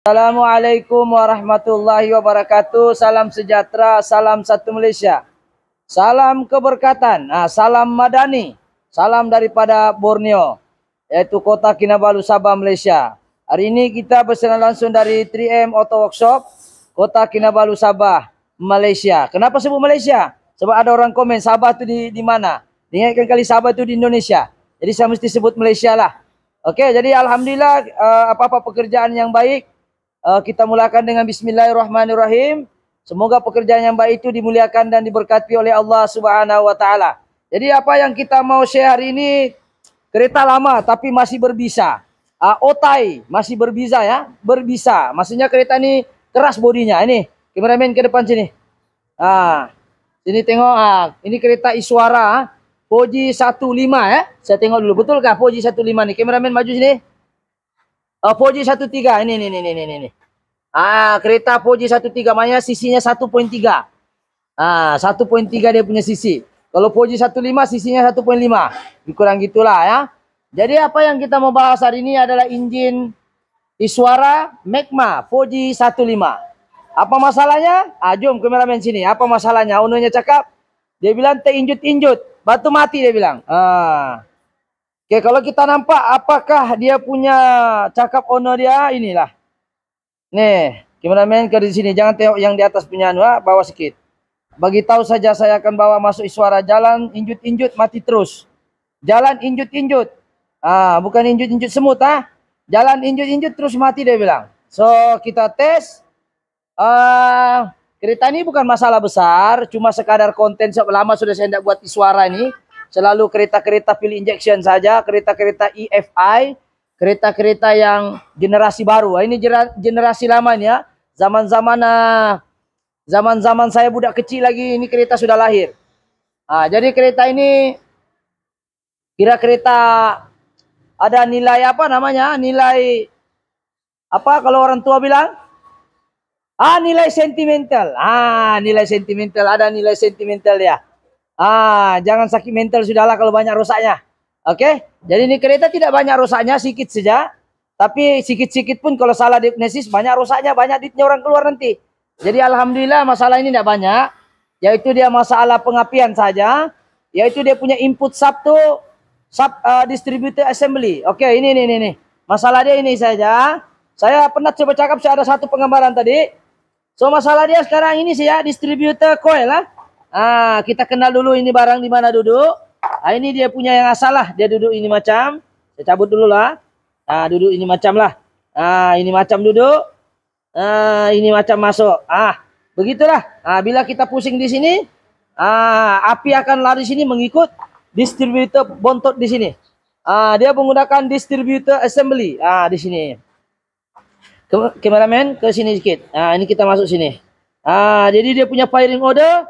Assalamualaikum warahmatullahi wabarakatuh. Salam sejahtera, salam satu Malaysia. Salam keberkatan, nah, salam madani, salam daripada Borneo, yaitu kota Kinabalu, Sabah, Malaysia. Hari ini kita bersenang langsung dari 3M Auto Workshop, kota Kinabalu, Sabah, Malaysia. Kenapa sebut Malaysia? Sebab ada orang komen Sabah tu di, di mana? Ingatkan kali Sabah tu di Indonesia. Jadi saya mesti sebut Malaysia lah. Okey, jadi Alhamdulillah uh, apa-apa pekerjaan yang baik uh, kita mulakan dengan bismillahirrahmanirrahim. Semoga pekerjaan yang baik itu dimuliakan dan diberkati oleh Allah Subhanahu wa taala. Jadi apa yang kita mau share hari ini kereta lama tapi masih berbisa. Uh, otai masih berbisa ya, berbisa. Maksudnya kereta ini keras bodinya. Ini kameramen ke depan sini. Ah. Sini tengok ah, ini kereta Iswara Poji 15 ya. Saya tengok dulu betulkah Poji 15 ni? Kameramen maju sini. Uh, Fuji 13 ini ini ini ini ini. Ah, kereta Fuji 13 maknanya sisinya 1.3. Ah, 1.3 dia punya sisi. Kalau Fuji 15 sisinya 1.5. Kurang gitulah ya. Jadi apa yang kita mau bahas hari ini adalah injin Iswara Magma Fuji 15. Apa masalahnya? Ah, jom kameramen sini. Apa masalahnya? Unonya cakap. Dia bilang terinjut-injut. Batu mati dia bilang. Ah. Oke, kalau kita nampak apakah dia punya cakap owner dia inilah. Nih, kameramen ke di sini jangan tengok yang di atas punya anu, ah, bawah sedikit. Bagi tahu saja saya akan bawa masuk suara jalan injut-injut mati terus. Jalan injut-injut. Ah, bukan injut-injut semut ah. Jalan injut-injut terus mati dia bilang. So, kita tes ah kereta ini bukan masalah besar, cuma sekadar konten lama sudah saya tidak buat suara ini selalu kereta-kereta fuel injection saja, kereta-kereta EFI, kereta-kereta yang generasi baru. Ini generasi lamanya, zaman-zaman ah, zaman-zaman saya budak kecil lagi ini kereta sudah lahir. Ah, jadi kereta ini kira kereta ada nilai apa namanya? Nilai apa kalau orang tua bilang? Ah, nilai sentimental. Ah, nilai sentimental. Ada nilai sentimental ya. Ah, jangan sakit mental sudahlah kalau banyak rusaknya. Oke? Okay? Jadi ini kereta tidak banyak rusaknya, sedikit saja. Tapi sedikit-sedikit pun kalau salah diagnosis banyak rusaknya, banyak duitnya orang keluar nanti. Jadi alhamdulillah masalah ini tidak banyak. Yaitu dia masalah pengapian saja. Yaitu dia punya input sub tu sub uh, distributor assembly. Oke, okay, ini ini ini. Masalah dia ini saja. Saya pernah coba cakap saya ada satu penggambaran tadi. So masalah dia sekarang ini saya distributor coil lah. Ah, kita kenal dulu ini barang di mana duduk. Ah, ini dia punya yang asal lah. Dia duduk ini macam. Saya cabut dulu lah. Ah, duduk ini macam lah. Ah, ini macam duduk. Ah, ini macam masuk. Ah, begitulah. Ah, bila kita pusing di sini, ah, api akan lari sini mengikut distributor bontot di sini. Ah, dia menggunakan distributor assembly. Ah, di sini. Kameramen ke sini sedikit. Ah, ini kita masuk sini. Ah, jadi dia punya firing order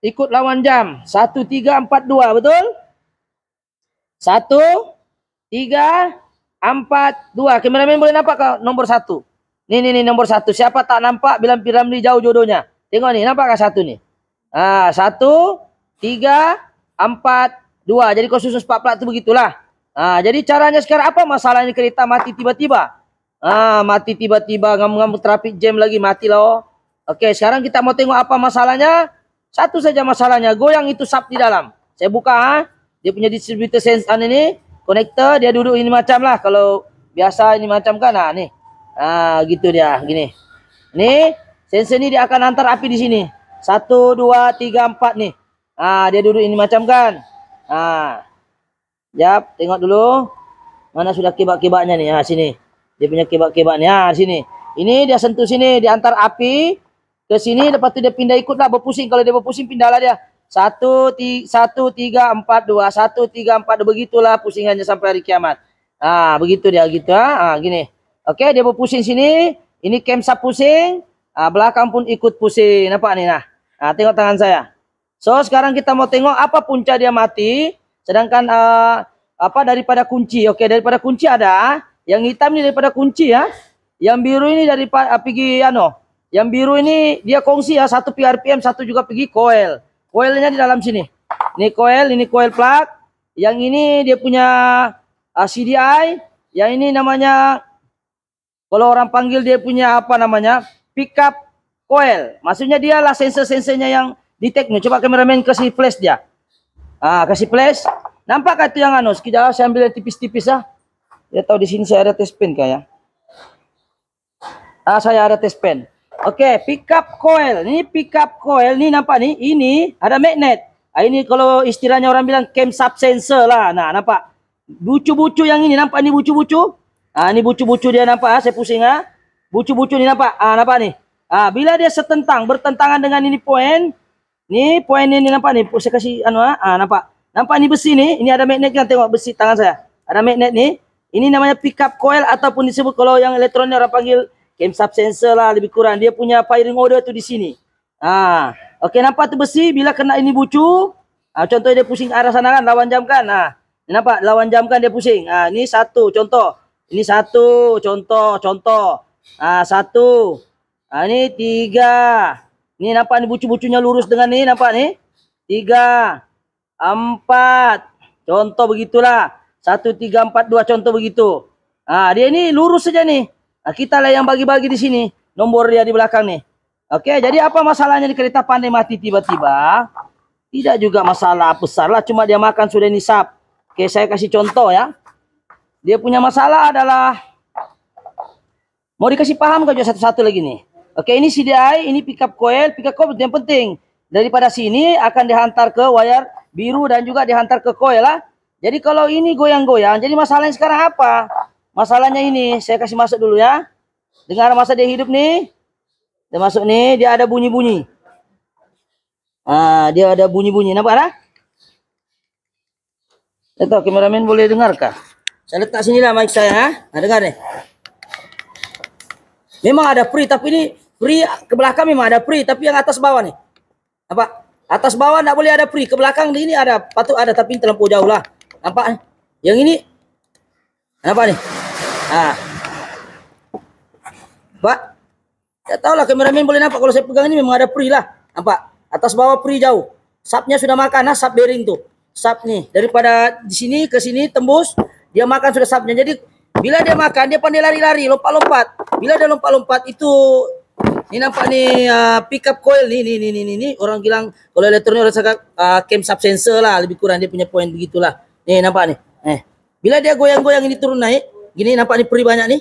ikut lawan jam. Satu, tiga, empat, dua. Betul? Satu, tiga, empat, dua. Kameramen boleh nampak ke nomor satu? Nih, nih, nih nomor satu. Siapa tak nampak bilang Piramli jauh jodohnya? Tengok nih, nampak nampakkah satu nih? Ah, satu, tiga, empat, dua. Jadi kau susun empat plat itu begitulah. Ah, jadi caranya sekarang apa masalahnya kereta mati tiba-tiba? Ah, mati tiba-tiba ngam-ngam traffic jam lagi mati loh. Oke, sekarang kita mau tengok apa masalahnya. Satu saja masalahnya, goyang itu sub di dalam. Saya buka, ha? dia punya distributor sense ini, konektor, dia duduk ini macam lah. Kalau biasa ini macam kan, nah nih. Ah, gitu dia, gini. Nih, sensor ini dia akan antar api di sini. Satu, dua, tiga, empat nih. Ah, dia duduk ini macam kan. Ah, jap, tengok dulu. Mana sudah kebak-kebaknya nih, ah sini. Dia punya kebak-kebaknya, ah sini. Ini dia sentuh sini, diantar api ke sini lepas tu dia pindah ikutlah berpusing. Kalau dia berpusing pindahlah dia. Satu tiga, satu tiga empat dua. Satu tiga empat dua. Begitulah pusingannya sampai hari kiamat. Ah begitu dia gitu ah, gini. Oke dia berpusing sini. Ini kemsa pusing. Ah, belakang pun ikut pusing. Nampak nih nah? Ah, tengok tangan saya. So sekarang kita mau tengok apa punca dia mati. Sedangkan ah, apa daripada kunci. Oke daripada kunci ada yang hitam ini daripada kunci ya yang biru ini daripada pergi ano yang biru ini dia kongsi ya, satu PRPM, satu juga pergi coil. Coilnya di dalam sini. Ini coil, ini coil plug. Yang ini dia punya uh, CDI. Yang ini namanya Kalau orang panggil dia punya apa namanya? Pickup coil. Maksudnya dia lah sensor-sensornya yang detect Coba kameramen kasih flash dia. Ah, kasih flash. Nampak itu yang anu? Sekejap saya ambil tipis-tipis ah. Ya tahu di sini saya ada test pen kayak. Ah, saya ada test pen. Oke, okay, pickup coil. Ini pickup coil ini nampak nih. Ini ada magnet. Ah, ini kalau istilahnya orang bilang cam sub sensor lah. Nah, nampak. Bucu-bucu yang ini nampak ini bucu-bucu. Ah, ini bucu-bucu dia nampak, ah, saya pusing ah. Bucu-bucu ni nampak? Ah, nampak ni. Ah, bila dia setentang, bertentangan dengan ini poin, ni poin ini nampak ni, saya kasih anu ah, ah nampak. Nampak ni besi ni, ini ada magnet kan tengok besi tangan saya. Ada magnet ni. Ini namanya pickup coil ataupun disebut kalau yang elektronik orang panggil cam sub sensor lah lebih kurang. Dia punya firing order tu di sini. Ah, okey nampak tu besi bila kena ini bucu, ah contoh dia pusing arah sana kan lawan jam kan. Ah, nampak lawan jam kan dia pusing. Ah, ni satu contoh. Ini satu contoh, contoh. Ah, satu. Ah, ini tiga. Ini nampak ni bucu-bucunya lurus dengan ni, nampak ni? Tiga. Empat. Contoh begitulah. Satu, tiga, empat, dua. Contoh begitu. Ah, dia ni lurus saja ni. Ah, kita lah yang bagi-bagi di sini. Nombor dia di belakang ni. Okey, jadi apa masalahnya di kereta pandai mati tiba-tiba? Tidak juga masalah besar lah. Cuma dia makan sudah nisab. Okey, saya kasih contoh ya. Dia punya masalah adalah mau dikasih paham kau satu-satu lagi nih. Oke, ini CDI, ini pickup coil, pickup coil yang penting. Daripada sini akan dihantar ke wire biru dan juga dihantar ke coil lah. Jadi kalau ini goyang-goyang, jadi masalahnya sekarang apa? Masalahnya ini, saya kasih masuk dulu ya. Dengar masa dia hidup nih. Dia masuk nih, dia ada bunyi-bunyi. Ah, dia ada bunyi-bunyi, nampak lah? Saya kameramen boleh dengar kah? Saya letak sini lah mic saya. Nah, dengar nih. Memang ada free tapi ini free ke belakang memang ada free tapi yang atas bawah nih. Apa? Atas bawah tidak boleh ada free. Ke belakang ini ada patut ada tapi terlampau jauh lah. Nampak? Yang ini apa nih? Ah. Pak. Ya tahu lah kameramen boleh nampak kalau saya pegang ini memang ada free lah. Nampak? Atas bawah free jauh. Sapnya sudah makan, nah sap bearing tuh. Sap nih daripada di sini ke sini tembus dia makan sudah sabnya. Jadi bila dia makan dia pandai lari-lari, lompat-lompat. Bila dia lompat-lompat itu ini nampak nih uh, pickup coil nih nih nih nih nih orang bilang kalau elektronik orang cakap uh, cam sub sensor lah lebih kurang dia punya poin begitulah. Nih nampak nih. Eh. Bila dia goyang-goyang ini turun naik, gini nampak nih peri banyak nih.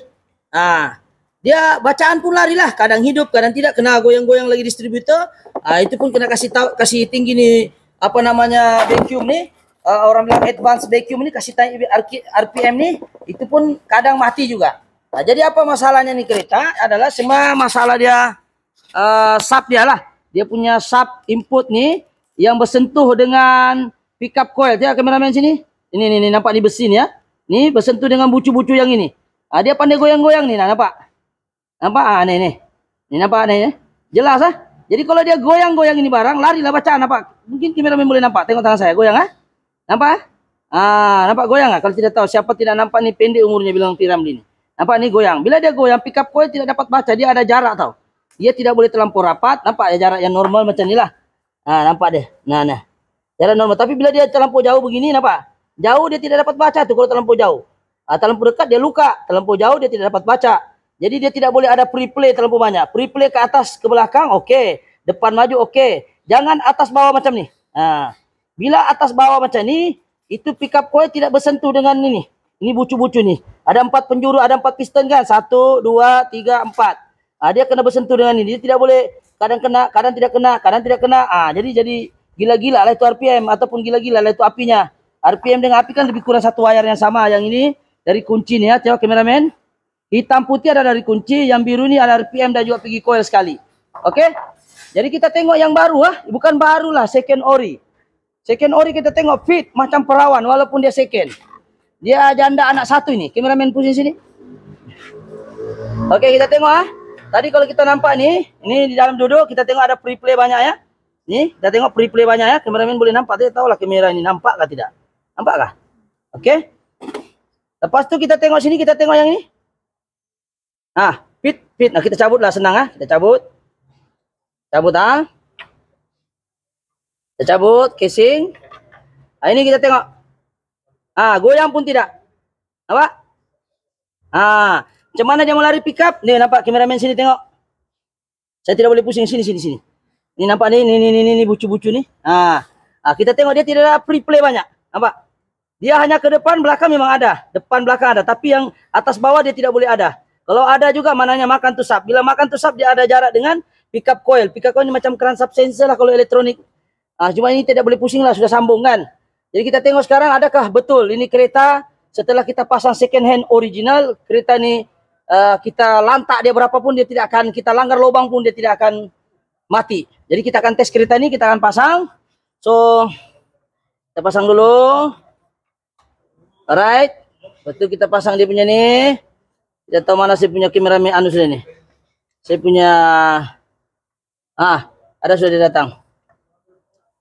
Ah, dia bacaan pun lari lah, kadang hidup, kadang tidak kena goyang-goyang lagi distributor. Ah, itu pun kena kasih tahu kasih tinggi nih apa namanya vacuum nih uh, orang bilang advance vacuum ini kasih tanya RPM nih itu pun kadang mati juga. Nah, jadi apa masalahnya nih kereta adalah semua masalah dia uh, sub dia lah. Dia punya sub input nih yang bersentuh dengan pickup coil. Dia kameramen sini. Ini nih, nih nampak nih besi nih ya. Nih bersentuh dengan bucu-bucu yang ini. Ah, dia pandai goyang-goyang nih, nah, nampak? Nampak ah nih nih. Ini nampak nih. Jelas ah. Jadi kalau dia goyang-goyang ini barang, larilah bacaan nampak. Mungkin kameramen boleh nampak. Tengok tangan saya goyang ah. Nampak? Ah, nampak goyang ah? Kalau tidak tahu siapa tidak nampak ni pendek umurnya bilang Piramli ni. Nampak ni goyang. Bila dia goyang pick up tidak dapat baca, dia ada jarak tahu. Dia tidak boleh terlampau rapat, nampak ya jarak yang normal macam inilah. Ah, nampak deh. Nah, nah. Jarak normal. Tapi bila dia terlampau jauh begini, nampak? Jauh dia tidak dapat baca tu kalau terlampau jauh. Ah, terlampau dekat dia luka, terlampau jauh dia tidak dapat baca. Jadi dia tidak boleh ada pre-play terlampau banyak. Pre-play ke atas ke belakang, okey. Depan maju, okey. Jangan atas bawah macam ni. Ah. Bila atas bawah macam ni, itu pickup coil tidak bersentuh dengan ini. Ini bucu-bucu ni. Ada empat penjuru, ada empat piston kan? Satu, dua, tiga, empat. Ah, dia kena bersentuh dengan ini. Dia tidak boleh kadang kena, kadang tidak kena, kadang tidak kena. Ah, jadi jadi gila-gila lah itu RPM ataupun gila-gila lah itu apinya. RPM dengan api kan lebih kurang satu wire yang sama. Yang ini dari kunci ni ya, tengok kameramen. Hitam putih ada dari kunci, yang biru ni ada RPM dan juga pergi coil sekali. Okey? Jadi kita tengok yang baru ah, bukan baru lah, second ori. Second ori kita tengok fit macam perawan walaupun dia second. Dia janda anak satu ini. Kameramen pusing sini. Okey, kita tengok ah. Tadi kalau kita nampak ni, ini di dalam duduk kita tengok ada pre-play banyak ya. Ni, kita tengok pre-play banyak ya. Kameramen boleh nampak dia tahulah kamera ini nampak kah tidak? Nampak kah? Okey. Lepas tu kita tengok sini, kita tengok yang ini. Ah, fit, fit. Nah, kita cabutlah senang ah. Kita cabut. Cabut ah. Kita cabut casing. Ah, ini kita tengok. Ah, goyang pun tidak. Apa? Ah, Macam mana dia mau lari pick up? Nih nampak kameramen sini tengok. Saya tidak boleh pusing sini sini sini. Ini nampak nih, ini ini ini bucu-bucu nih. Ah. ah, kita tengok dia tidak ada free play banyak. Nampak? Dia hanya ke depan, belakang memang ada. Depan, belakang ada. Tapi yang atas bawah dia tidak boleh ada. Kalau ada juga mananya makan tusap. Bila makan tusap dia ada jarak dengan pickup coil. Pickup coil macam keran sub sensor lah kalau elektronik. Ah, cuma ini tidak boleh pusing lah, sudah sambung kan. Jadi kita tengok sekarang adakah betul ini kereta setelah kita pasang second hand original, kereta ini uh, kita lantak dia berapapun dia tidak akan, kita langgar lubang pun dia tidak akan mati. Jadi kita akan tes kereta ini, kita akan pasang. So, kita pasang dulu. Alright. Betul kita pasang dia punya ni. Kita tahu mana saya punya kamera anu sudah ni. Saya punya ah, ada sudah dia datang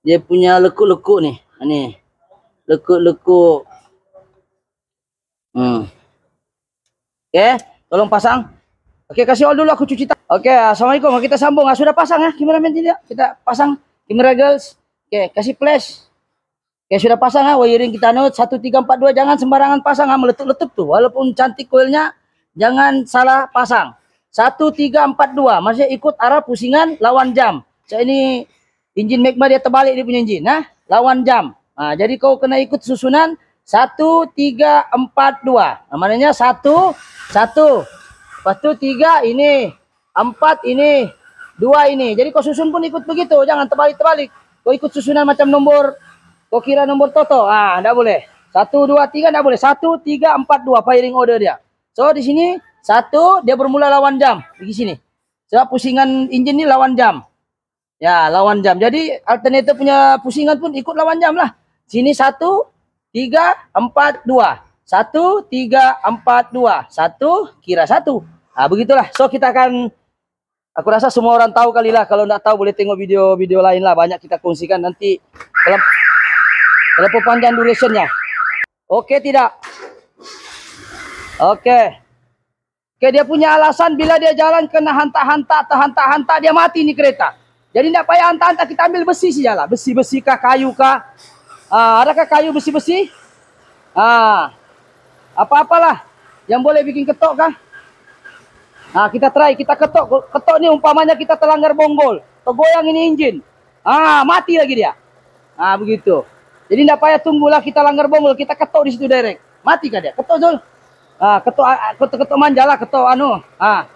dia punya lekuk-lekuk ni. Ha, ni. Lekuk-lekuk. Hmm. Okay. Tolong pasang. Okay, kasih all dulu aku cuci tangan. Okay, Assalamualaikum. Kita sambung. Ha, sudah pasang ya. Kameraman tidak? Kita pasang. Kamera girls. Okay, kasih flash. Okay, sudah pasang ha. Wiring kita note. 1342. Jangan sembarangan pasang ha. Meletup-letup tu. Walaupun cantik coilnya. Jangan salah pasang. 1342. Masih ikut arah pusingan lawan jam. Saya ini Enjin magma dia terbalik dia punya enjin. Nah, lawan jam. Ha, jadi kau kena ikut susunan 1, 3, 4, 2. Nah, maknanya 1, 1. Lepas tu 3 ini. 4 ini. 2 ini. Jadi kau susun pun ikut begitu. Jangan terbalik-terbalik. Kau ikut susunan macam nombor. Kau kira nombor toto. Ah, tak boleh. 1, 2, 3 tak boleh. 1, 3, 4, 2. Firing order dia. So, di sini. 1, dia bermula lawan jam. Di sini. Sebab pusingan enjin ni lawan jam. Ya, lawan jam. Jadi alternator punya pusingan pun ikut lawan jam lah. Sini satu, tiga, empat, dua. Satu, tiga, empat, dua. Satu, kira satu. Nah, begitulah. So, kita akan... Aku rasa semua orang tahu kali lah. Kalau tidak tahu boleh tengok video-video lain lah. Banyak kita kongsikan nanti. Kalau, kalau panjang durationnya. Oke, tidak? Oke. Oke, dia punya alasan bila dia jalan kena hantar-hantar atau hantar-hantar dia mati nih kereta. Jadi tidak payah hantar-hantar kita ambil besi saja lah. Besi-besi kah, kayu kah. Ah, adakah kayu besi-besi? Ah, apa-apalah yang boleh bikin ketok kah? Ah, kita try, kita ketok. Ketok ni umpamanya kita terlanggar bonggol. Tergoyang ini enjin. Ah, mati lagi dia. Ah, begitu. Jadi tidak payah tunggulah kita langgar bonggol, kita ketok di situ direct. Mati kah dia? Ketok Zul. Ah, ketok ah, ketok, ketok manja lah, ketok anu. Ah.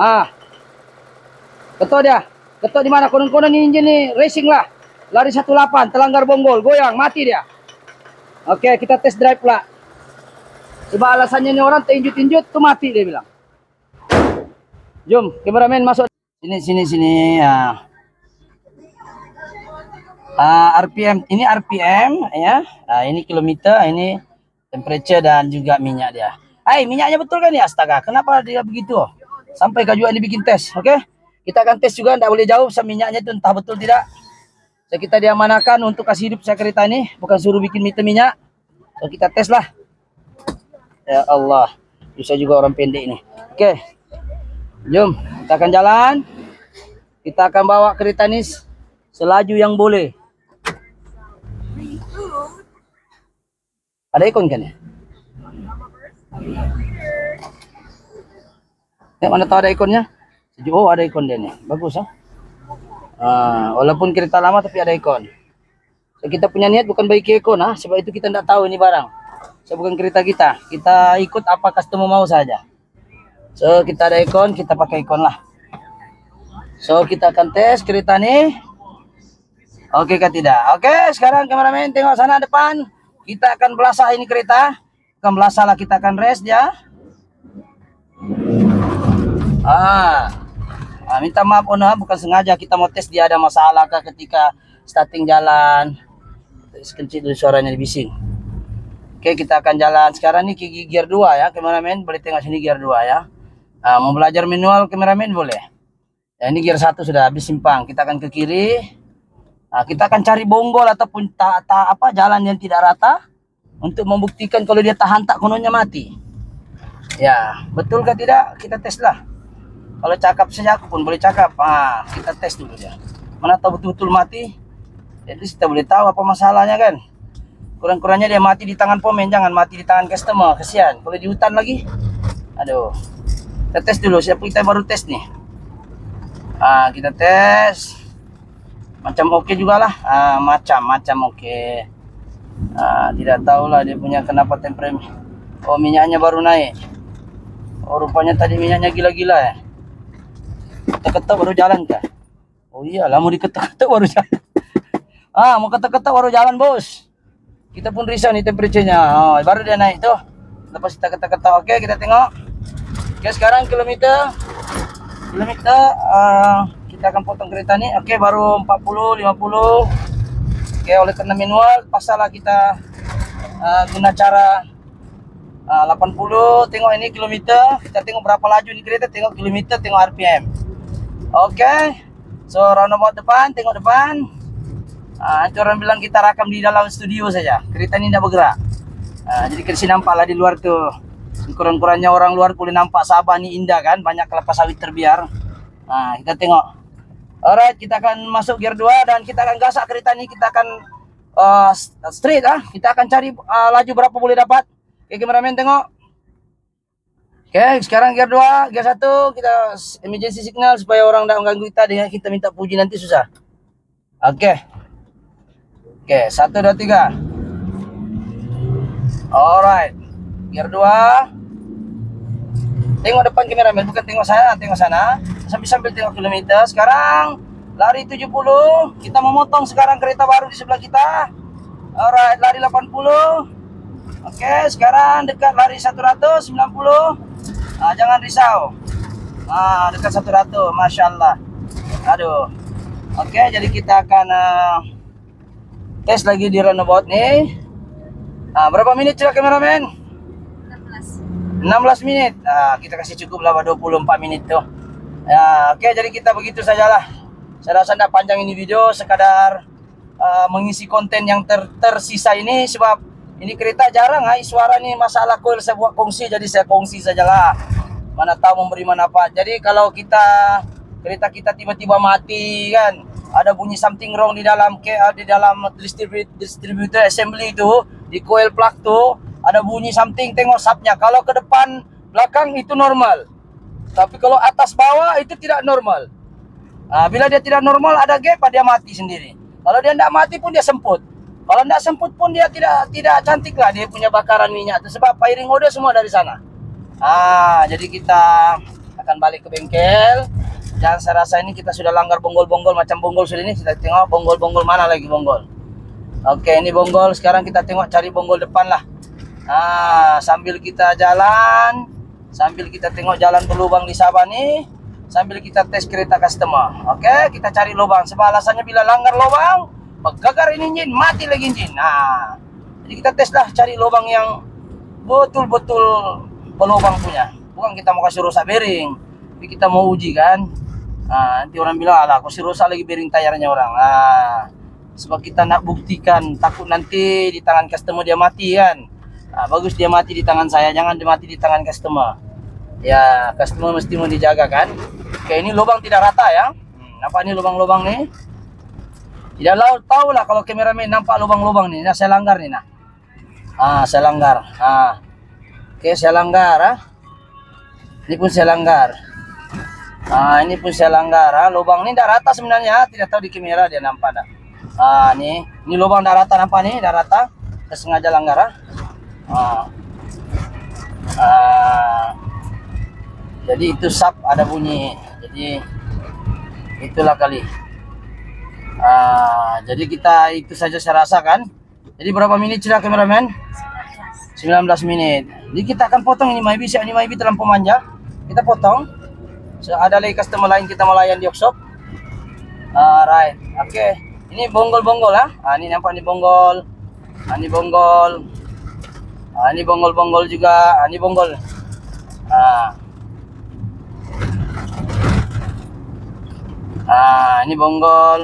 Ah. Ketok dia. Ketok di mana? Konon-konon ini ni racing lah. Lari 18, telanggar bonggol, goyang, mati dia. Oke, kita tes drive pula. Sebab alasannya ini orang tinjut-tinjut tuh mati dia bilang. Jom, kameramen masuk. Sini, sini, sini. Ya. Uh, RPM, ini RPM ya. Nah, ini kilometer, ini temperature dan juga minyak dia. Hai, minyaknya betul kan ya? Astaga, kenapa dia begitu? Sampai kau juga dibikin tes, oke? Okay? Kita akan tes juga, tidak boleh jauh minyaknya itu entah betul tidak. So, kita diamanakan untuk kasih hidup saya kereta ini, bukan suruh bikin meter minyak. So, kita tes lah. Ya Allah, bisa juga orang pendek ini. Oke, jom kita akan jalan. Kita akan bawa kereta ini selaju yang boleh. Ada ikon kan ya? Ya, mana tahu ada ikonnya? Oh ada ikon dia nih, bagus ah. Uh, walaupun kereta lama tapi ada ikon. So, kita punya niat bukan bagi ikon ah, sebab itu kita tidak tahu ini barang. So, bukan kereta kita, kita ikut apa customer mau saja. So kita ada ikon, kita pakai ikon lah. So kita akan tes kereta nih. Oke kan tidak? Oke sekarang kameramen tengok sana depan. Kita akan belasah ini kereta. Akan belasah lah kita akan rest ya. Ah, Nah, minta maaf Ona, bukan sengaja kita mau tes dia ada masalah kah ketika starting jalan. Kencit dulu suaranya di bising. Oke, kita akan jalan sekarang nih gigi gear 2 ya, kameramen boleh tengok sini gear 2 ya. Nah, mau belajar manual kameramen boleh. Ya, ini gear 1 sudah habis simpang. Kita akan ke kiri. Nah, kita akan cari bonggol ataupun tak ta, apa jalan yang tidak rata untuk membuktikan kalau dia tahan tak kononnya mati. Ya, betul kah tidak? Kita tes lah. Kalau cakap saja aku pun boleh cakap. Ah, kita tes dulu ya. Mana tahu betul-betul mati. Jadi kita boleh tahu apa masalahnya kan. Kurang-kurangnya dia mati di tangan pomen, jangan mati di tangan customer. Kesian. Kalau di hutan lagi, Aduh. Kita tes dulu. Siapa kita baru tes nih? Ah, kita tes. Macam oke okay juga lah. Ah, macam macam oke. Okay. Ah, tidak tahu lah dia punya kenapa temperamen. Oh, minyaknya baru naik. Oh, rupanya tadi minyaknya gila-gila ya. Ketok-ketok baru jalan kah? Oh iya, lah mau diketok-ketok baru jalan. ah, mau ketok-ketok baru jalan, Bos. Kita pun risau nih temperaturenya. Oh, baru dia naik tuh. Lepas kita ketok-ketok. Oke, kita tengok. Oke sekarang kilometer kilometer uh, kita akan potong kereta nih. Oke baru 40 50. Oke oleh karena manual pasalah kita uh, guna cara uh, 80 tengok ini kilometer kita tengok berapa laju nih kereta tengok kilometer tengok RPM. Oke. So roundabout depan tengok depan. Uh, orang bilang kita rakam di dalam studio saja. Kereta ini tidak bergerak. Uh, jadi kerja nampak lah di luar tuh kurang-kurangnya orang luar boleh nampak Sabah ini indah kan banyak kelapa sawit terbiar nah kita tengok alright kita akan masuk gear 2 dan kita akan gasak kereta ini kita akan uh, straight ah. Kita akan cari uh, laju berapa boleh dapat. Oke kameramen tengok. Oke sekarang gear 2 gear 1 kita emergency signal supaya orang tidak mengganggu kita dengan kita minta puji nanti susah. Oke. Oke satu dua tiga. Alright. Gear 2 tengok depan kameramen bukan tengok saya tengok sana. Sambil-sambil tengok kilometer. Sekarang lari 70 kita memotong sekarang kereta baru di sebelah kita. Alright lari 80 oke sekarang dekat lari 190 nah, jangan risau. Nah, dekat 100 Masya Allah. Aduh. Oke jadi kita akan uh, tes lagi di runabout nih nah, berapa menit coba kameramen 16 menit. Nah, kita kasih cukup lah 24 menit tuh. Ya, oke okay, jadi kita begitu sajalah. Saya rasa tidak panjang ini video sekadar uh, mengisi konten yang ter tersisa ini sebab ini kereta jarang hai suara ini masalah coil saya buat kongsi jadi saya kongsi sajalah. Mana tahu memberi manfaat. Jadi kalau kita kereta kita tiba-tiba mati kan ada bunyi something wrong di dalam di dalam distributor, distributor assembly itu di coil plug tuh ada bunyi something tengok sapnya. Kalau ke depan belakang itu normal. Tapi kalau atas bawah itu tidak normal. Nah, bila dia tidak normal ada gap dia mati sendiri. Kalau dia tidak mati pun dia semput. Kalau tidak semput pun dia tidak tidak cantik lah. Dia punya bakaran minyak itu sebab firing order semua dari sana. Ah jadi kita akan balik ke bengkel. Dan saya rasa ini kita sudah langgar bonggol-bonggol macam bonggol sudah ini kita tengok bonggol-bonggol mana lagi bonggol. Oke ini bonggol. Sekarang kita tengok cari bonggol depan lah Nah, sambil kita jalan, sambil kita tengok jalan berlubang di Sabah nih, sambil kita tes kereta customer. Oke, kita cari lubang. Sebab alasannya bila langgar lubang, gagar ini engine, mati lagi engine. Nah, jadi kita tes lah cari lubang yang betul-betul berlubang punya. Bukan kita mau kasih rusak bearing, tapi kita mau uji kan. Nah, nanti orang bilang, alah, aku sih rusak lagi bearing tayarnya orang. Nah, sebab kita nak buktikan, takut nanti di tangan customer dia mati kan Nah, bagus dia mati di tangan saya, jangan dia mati di tangan customer. Ya, customer mesti mau dijaga kan. Oke, ini lubang tidak rata ya. Hmm, apa ini lubang-lubang nih? Tidak tahu lah kalau kameramen nampak lubang-lubang nih. Nah, saya langgar nih nah. Ah, saya langgar. Ah. Oke, saya langgar ah. Ini pun saya langgar. Ah, ini pun saya langgar. Ah. Lubang ini tidak rata sebenarnya, tidak tahu di kamera dia nampak dah. Ah, ini, ini lubang tidak rata nampak nih, tidak rata. Saya sengaja langgar ah uh, uh, jadi itu sub ada bunyi. Jadi itulah kali. Uh, jadi kita itu saja saya rasakan. Jadi berapa menit sudah kameramen? 19 menit jadi kita akan potong ini maybe. Si ini maybe dalam pemanja kita potong. So, ada lagi customer lain kita melayan di workshop. Alright oke. Okay. ini bonggol-bonggol ah. ah ini nampak ini bonggol. Ah, ini bonggol Ah, ini bonggol-bonggol juga. Ah, ini bonggol. Ah. ah, ini bonggol.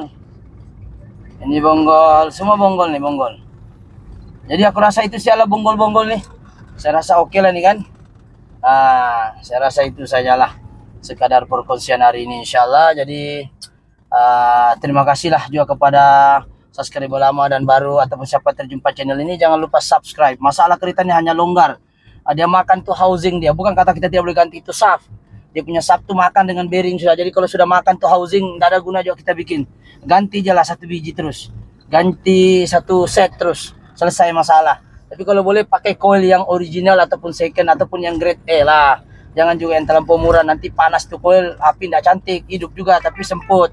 Ini bonggol. Semua bonggol nih, bonggol. Jadi aku rasa itu sialah bonggol-bonggol nih. Saya rasa oke okay lah nih kan. Ah, saya rasa itu sajalah sekadar perkongsian hari ini insyaallah. Jadi uh, terima kasihlah juga kepada subscriber lama dan baru ataupun siapa terjumpa channel ini jangan lupa subscribe masalah keritanya hanya longgar Ah, dia makan tuh housing dia. Bukan kata kita tidak boleh ganti itu shaft. Dia punya shaft makan dengan bearing sudah. Jadi kalau sudah makan tuh housing, tidak ada guna juga kita bikin. Ganti jelas satu biji terus. Ganti satu set terus. Selesai masalah. Tapi kalau boleh pakai coil yang original ataupun second ataupun yang grade A lah. Jangan juga yang terlampau murah nanti panas tuh coil api tidak cantik hidup juga tapi semput.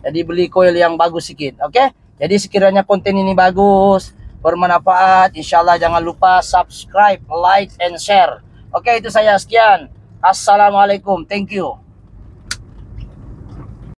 Jadi beli coil yang bagus sedikit. Oke? Okay? Jadi sekiranya konten ini bagus, bermanfaat, insya Allah jangan lupa subscribe, like, and share. Oke, itu saya sekian. Assalamualaikum. Thank you.